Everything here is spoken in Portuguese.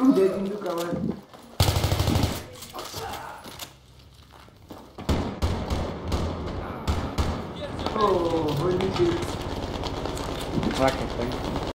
O dedinho do cavalo. Oh, holy shit. Vai, cara, pega.